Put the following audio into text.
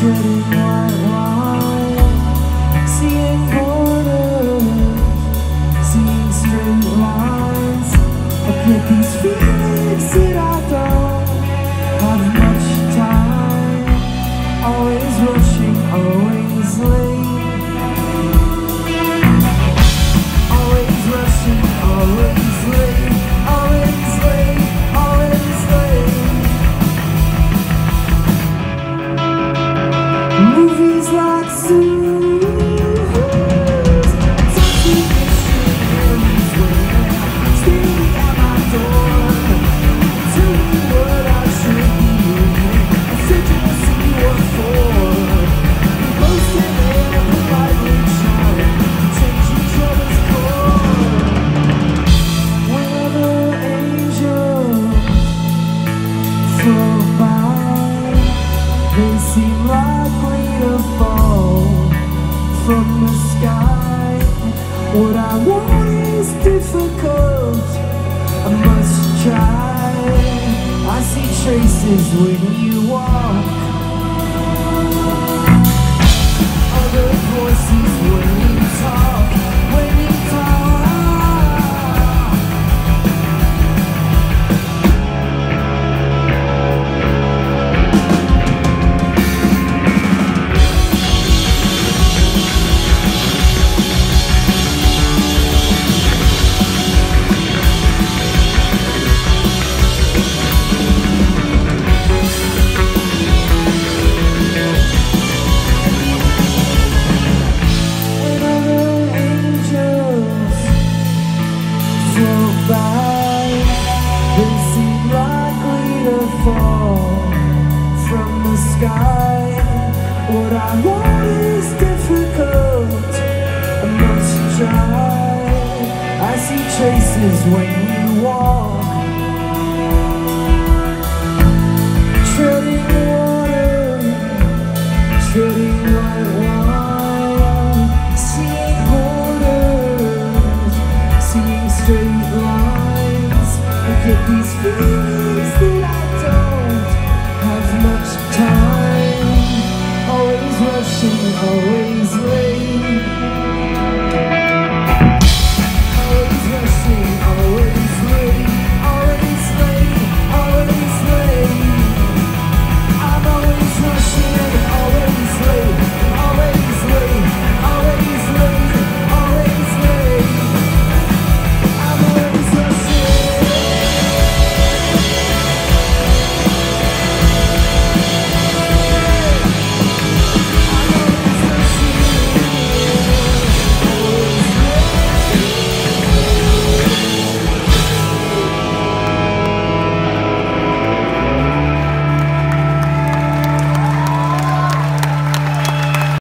treading my line, seeing borders, seeing straight lines. I get these feelings. the sky. What I want is difficult. I must try. I see traces when you walk. Sky. What I want is difficult. I must try. I see traces when you walk. Treading water, treading white wine, seeing borders, seeing straight lines. These feelings that I she always raised.